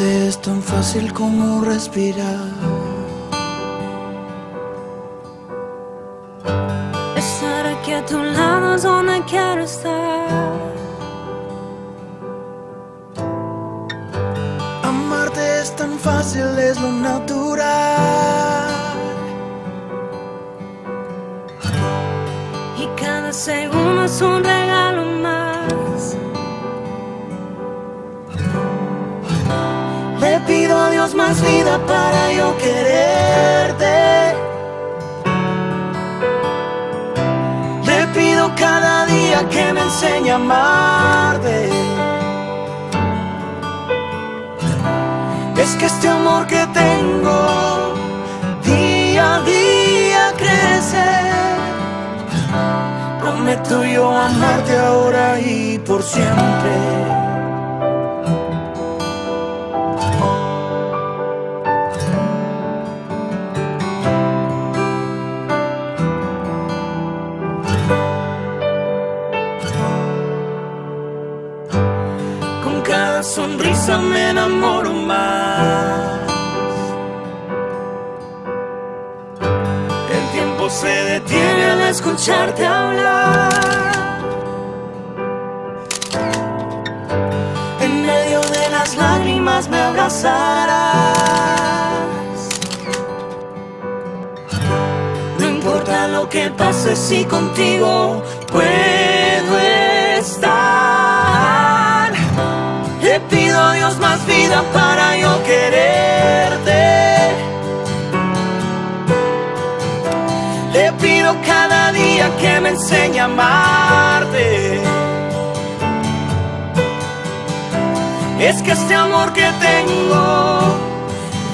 es tan fácil como respirar. Estar aquí a tu lado es donde quiero estar. Amarte es tan fácil, es lo natural. Y cada segundo es un pido a Dios más vida para yo quererte. Le pido cada día que me enseñe a amarte. Es que este amor que tengo día a día crece. Prometo yo amarte ahora y por siempre. Me enamoro más. El tiempo se detiene al escucharte hablar. En medio de las lágrimas me abrazarás. No importa lo que pase si contigo puedo para yo quererte. Le pido cada día que me enseñe a amarte. Es que este amor que tengo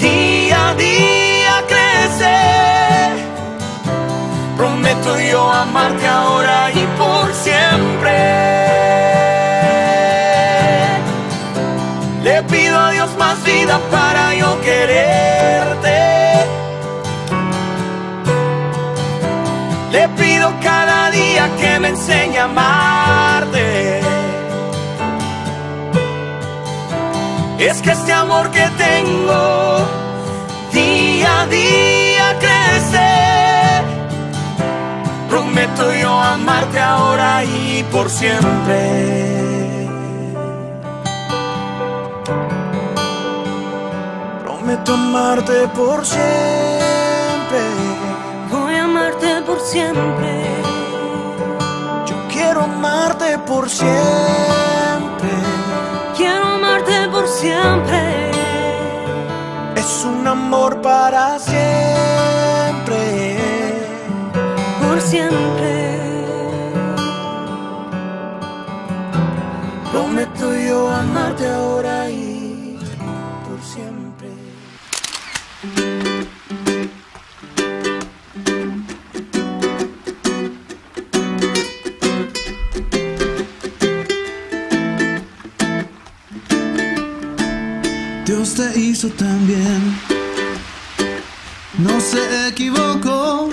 día a día crece. Prometo yo amarte para yo quererte. Le pido cada día que me enseñe a amarte. Es que este amor que tengo día a día crece. Prometo yo amarte ahora y por siempre. Prometo amarte por siempre. Voy a amarte por siempre. Yo quiero amarte por siempre. Quiero amarte por siempre. Es un amor para siempre. Por siempre. Prometo yo amarte ahora y por siempre. Dios te hizo tan bien, no se equivocó.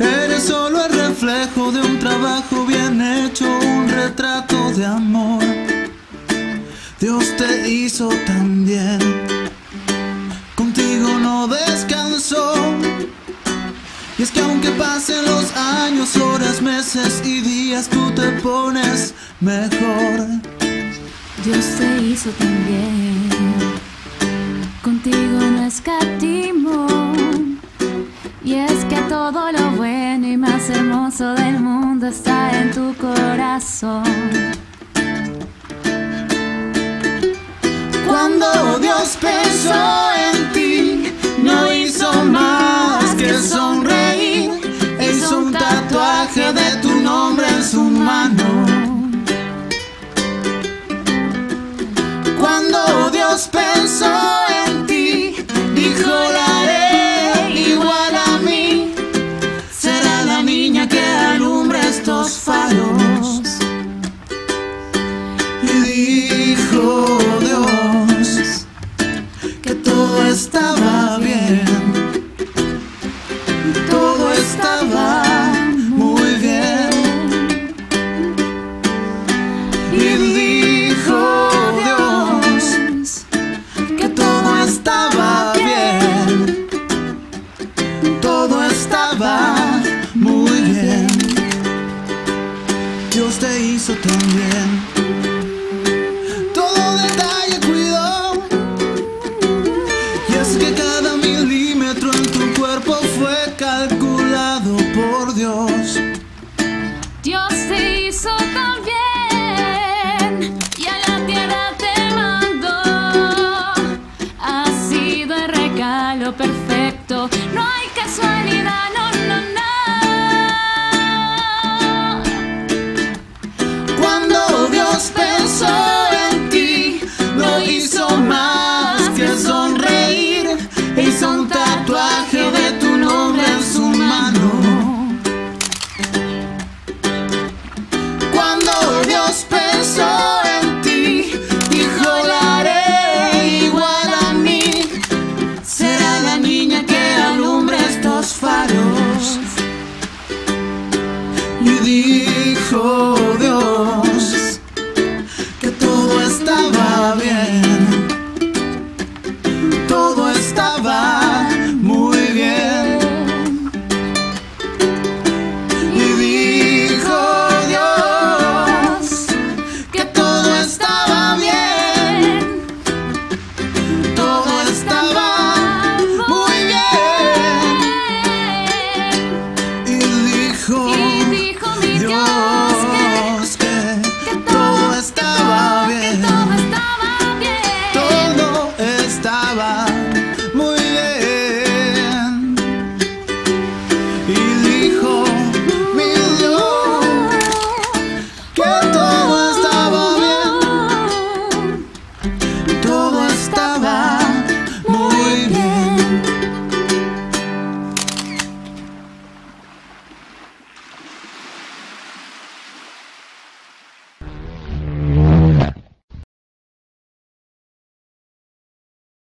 Eres solo el reflejo de un trabajo bien hecho, un retrato de amor. Dios te hizo tan bien, contigo no descansó. Y es que aunque pasen los años, horas, meses y días, tú te pones mejor. Dios te hizo también. Contigo no escatimo. Y es que todo lo bueno y más hermoso del mundo está en tu corazón. Cuando Dios pensó en ti, no hizo más que sonreír. Hizo un tatuaje de tu nombre en su mano.